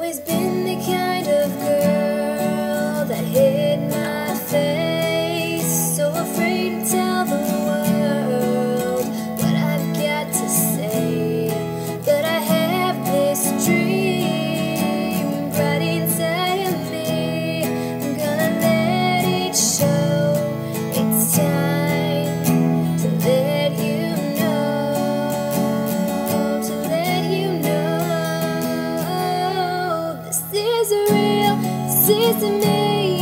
always been cease in me.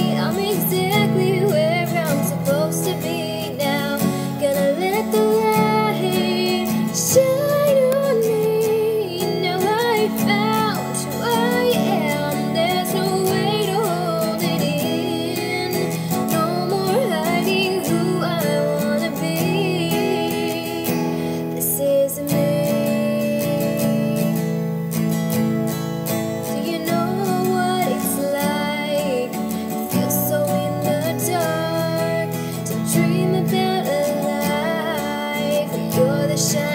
Christian.